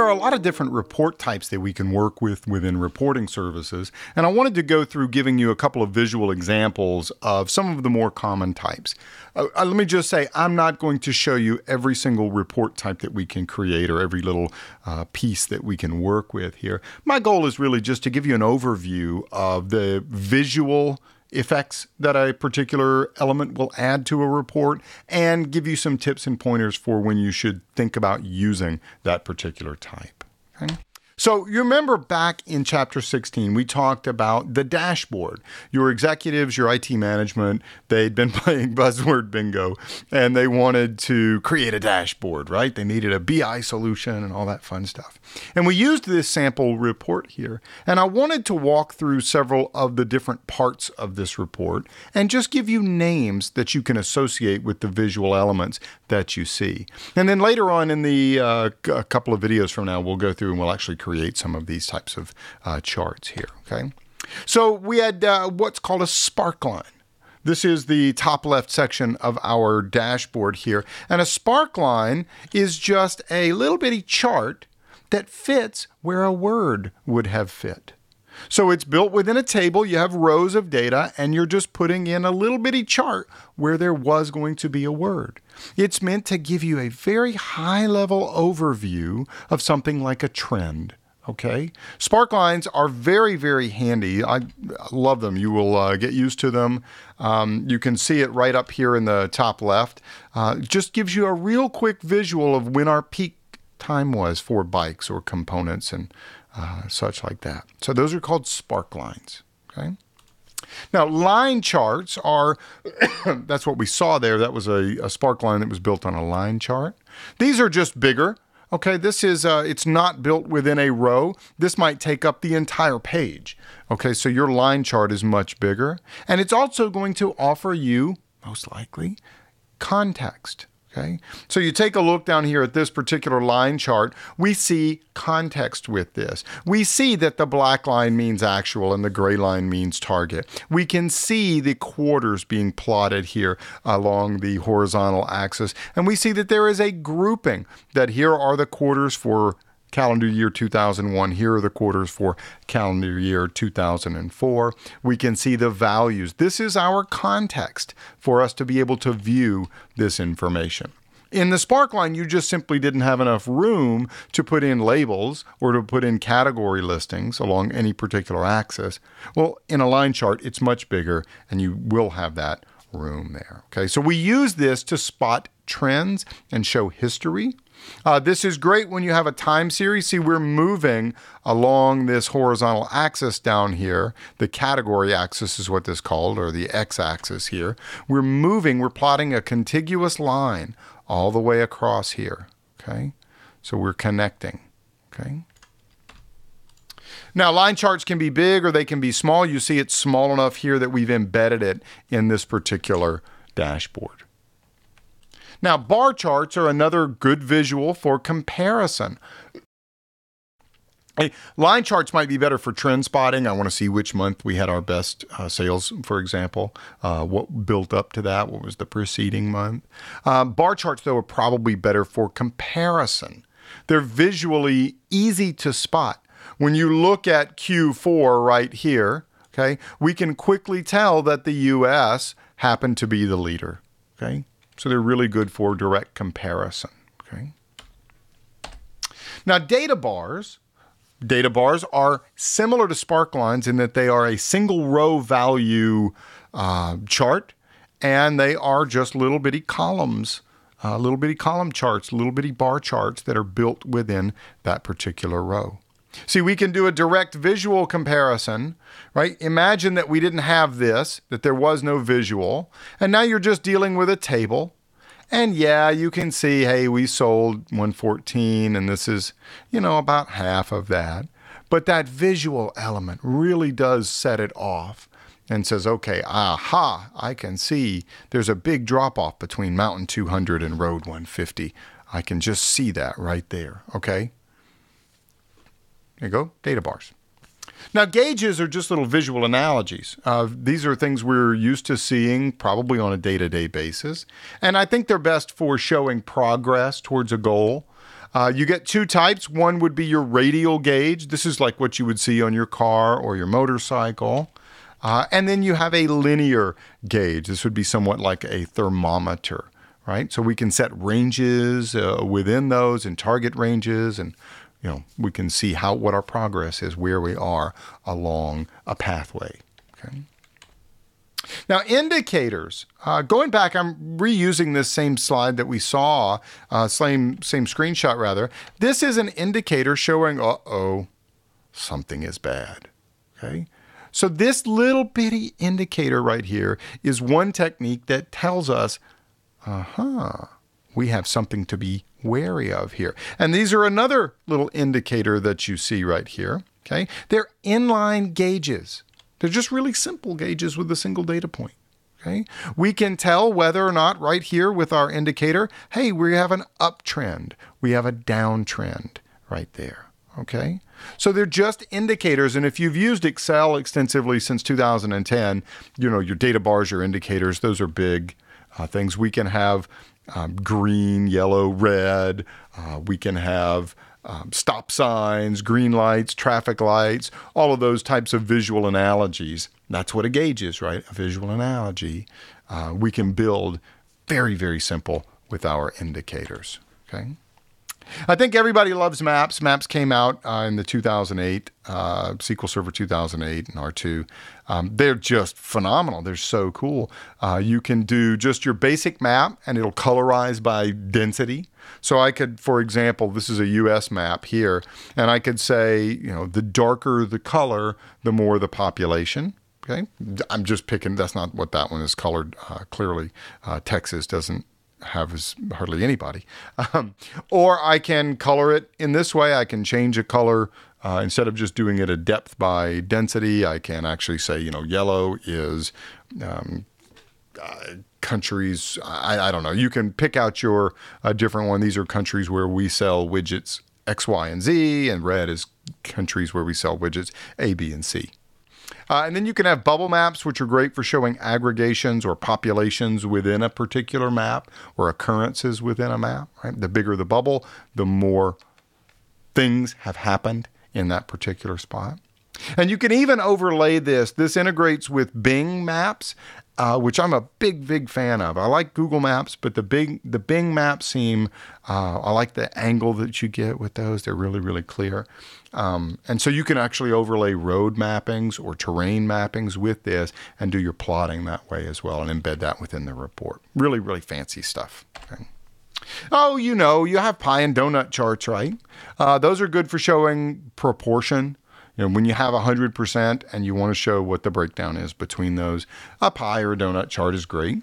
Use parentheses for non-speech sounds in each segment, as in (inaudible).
there are a lot of different report types that we can work with within reporting services, and I wanted to go through giving you a couple of visual examples of some of the more common types. Uh, uh, let me just say, I'm not going to show you every single report type that we can create or every little uh, piece that we can work with here. My goal is really just to give you an overview of the visual effects that a particular element will add to a report and give you some tips and pointers for when you should think about using that particular type. Okay? So, you remember back in chapter 16, we talked about the dashboard. Your executives, your IT management, they'd been (laughs) playing buzzword bingo and they wanted to create a dashboard, right? They needed a BI solution and all that fun stuff. And we used this sample report here. And I wanted to walk through several of the different parts of this report and just give you names that you can associate with the visual elements that you see. And then later on in the uh, a couple of videos from now, we'll go through and we'll actually create create some of these types of uh, charts here. Okay. So we had uh, what's called a spark line. This is the top left section of our dashboard here. And a spark line is just a little bitty chart that fits where a word would have fit. So it's built within a table. You have rows of data, and you're just putting in a little bitty chart where there was going to be a word. It's meant to give you a very high level overview of something like a trend. Okay. Spark lines are very, very handy. I love them. You will uh, get used to them. Um, you can see it right up here in the top left. Uh, just gives you a real quick visual of when our peak time was for bikes or components and uh, such like that. So those are called spark lines. Okay. Now, line charts are, (coughs) that's what we saw there. That was a, a spark line that was built on a line chart. These are just bigger. Okay, this is, uh, it's not built within a row. This might take up the entire page. Okay, so your line chart is much bigger. And it's also going to offer you, most likely, context. Okay, so you take a look down here at this particular line chart, we see context with this. We see that the black line means actual and the gray line means target. We can see the quarters being plotted here along the horizontal axis, and we see that there is a grouping that here are the quarters for calendar year 2001. Here are the quarters for calendar year 2004. We can see the values. This is our context for us to be able to view this information. In the Sparkline, you just simply didn't have enough room to put in labels or to put in category listings along any particular axis. Well, in a line chart, it's much bigger and you will have that room there. Okay, so we use this to spot trends and show history. Uh, this is great when you have a time series. See, we're moving along this horizontal axis down here. The category axis is what this is called, or the x axis here. We're moving, we're plotting a contiguous line all the way across here. Okay, so we're connecting. Okay. Now, line charts can be big or they can be small. You see it's small enough here that we've embedded it in this particular dashboard. Now, bar charts are another good visual for comparison. Line charts might be better for trend spotting. I want to see which month we had our best uh, sales, for example. Uh, what built up to that? What was the preceding month? Uh, bar charts, though, are probably better for comparison. They're visually easy to spot. When you look at Q4 right here, okay, we can quickly tell that the US happened to be the leader. Okay. So they're really good for direct comparison. Okay. Now, data bars, data bars are similar to spark lines in that they are a single row value uh, chart, and they are just little bitty columns, uh, little bitty column charts, little bitty bar charts that are built within that particular row. See, we can do a direct visual comparison, right? Imagine that we didn't have this, that there was no visual, and now you're just dealing with a table. And yeah, you can see, hey, we sold 114, and this is, you know, about half of that. But that visual element really does set it off and says, okay, aha, I can see there's a big drop off between Mountain 200 and Road 150. I can just see that right there, okay? There you go, data bars. Now, gauges are just little visual analogies. Uh, these are things we're used to seeing probably on a day to day basis. And I think they're best for showing progress towards a goal. Uh, you get two types. One would be your radial gauge. This is like what you would see on your car or your motorcycle. Uh, and then you have a linear gauge. This would be somewhat like a thermometer, right? So we can set ranges uh, within those and target ranges, and you know we can see how what our progress is, where we are along a pathway. Okay. Now, indicators. Uh, going back, I'm reusing this same slide that we saw, uh, same same screenshot rather. This is an indicator showing, uh oh, something is bad. Okay. So this little bitty indicator right here is one technique that tells us, uh huh, we have something to be wary of here. And these are another little indicator that you see right here. Okay. They're inline gauges. They're just really simple gauges with a single data point. Okay. We can tell whether or not right here with our indicator, hey, we have an uptrend, we have a downtrend right there. Okay. So they're just indicators. And if you've used Excel extensively since 2010, you know, your data bars, your indicators, those are big uh, things. We can have um, green, yellow, red. Uh, we can have um, stop signs, green lights, traffic lights, all of those types of visual analogies. That's what a gauge is, right? A visual analogy. Uh, we can build very, very simple with our indicators. Okay. I think everybody loves Maps. Maps came out uh, in the 2008 uh, SQL Server 2008 and R2. Um, they're just phenomenal. They're so cool. Uh, you can do just your basic map, and it'll colorize by density. So I could, for example, this is a U.S. map here, and I could say, you know, the darker the color, the more the population. Okay, I'm just picking. That's not what that one is colored. Uh, clearly, uh, Texas doesn't have as hardly anybody. Um, or I can color it in this way. I can change a color uh, instead of just doing it a depth by density. I can actually say, you know, yellow is um, uh, countries. I, I, don't know. You can pick out your uh, different one. These are countries where we sell widgets X, Y, and Z, and red is countries where we sell widgets A, B, and C. Uh, and then you can have bubble maps, which are great for showing aggregations or populations within a particular map or occurrences within a map. Right? The bigger the bubble, the more things have happened in that particular spot. And you can even overlay this. This integrates with Bing Maps, uh, which I'm a big, big fan of. I like Google Maps, but the big, the Bing Maps seem. Uh, I like the angle that you get with those. They're really, really clear. Um, and so you can actually overlay road mappings or terrain mappings with this and do your plotting that way as well and embed that within the report. Really, really fancy stuff. Okay. Oh, you know, you have pie and donut charts, right? Uh, those are good for showing proportion. You know, when you have 100% and you want to show what the breakdown is between those, a pie or a donut chart is great.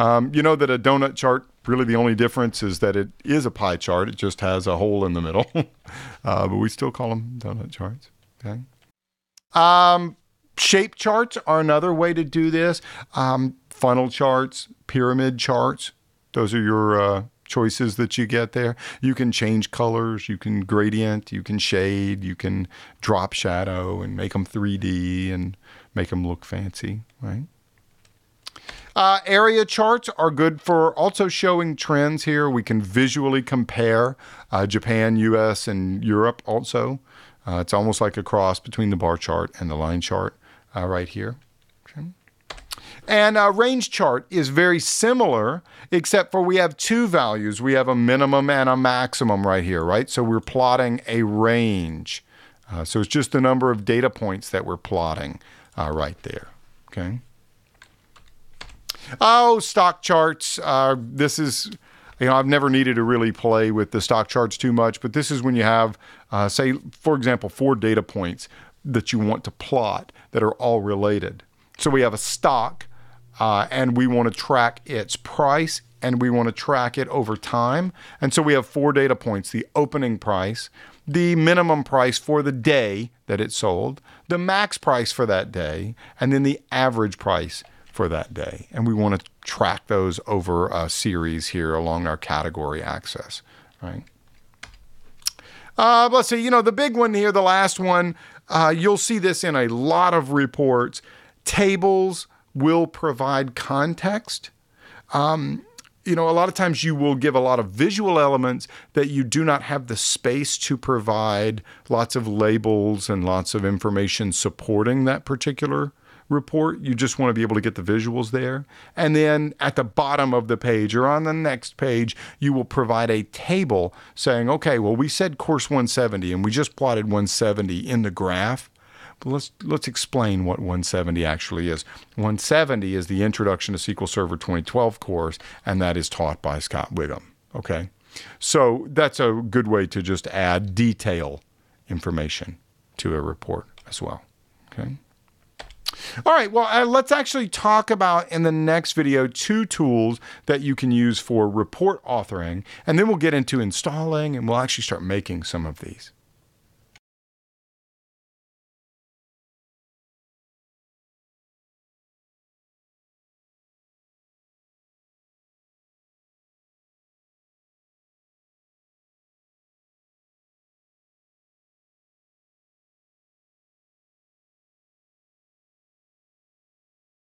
Um, you know that a donut chart, really the only difference is that it is a pie chart. It just has a hole in the middle. (laughs) uh, but we still call them donut charts. Okay. Um, shape charts are another way to do this. Um, funnel charts, pyramid charts. Those are your uh, choices that you get there. You can change colors, you can gradient, you can shade, you can drop shadow and make them 3D and make them look fancy, right? Uh, area charts are good for also showing trends here. We can visually compare uh, Japan, US, and Europe also. Uh, it's almost like a cross between the bar chart and the line chart uh, right here. And a uh, range chart is very similar, except for we have two values. We have a minimum and a maximum right here, right? So we're plotting a range. Uh, so it's just the number of data points that we're plotting right there. Okay. Oh, stock charts. Uh, this is, you know, I've never needed to really play with the stock charts too much, but this is when you have, uh, say, for example, four data points that you want to plot that are all related. So we have a stock, uh, and we want to track its price and we want to track it over time. And so we have four data points the opening price, the minimum price for the day that it sold, the max price for that day, and then the average price for that day. And we want to track those over a series here along our category axis, right? Uh, let's see, you know, the big one here, the last one, uh, you'll see this in a lot of reports. Tables will provide context. Um, you know, a lot of times you will give a lot of visual elements that you do not have the space to provide lots of labels and lots of information supporting that particular report. You just want to be able to get the visuals there. And then at the bottom of the page or on the next page, you will provide a table saying, okay, well, we said course 170 and we just plotted 170 in the graph. Let's let's explain what 170 actually is. 170 is the Introduction to SQL Server 2012 course, and that is taught by Scott Whigham. Okay, so that's a good way to just add detail information to a report as well. Okay. All right, well, uh, let's actually talk about in the next video two tools that you can use for report authoring, and then we'll get into installing and we'll actually start making some of these.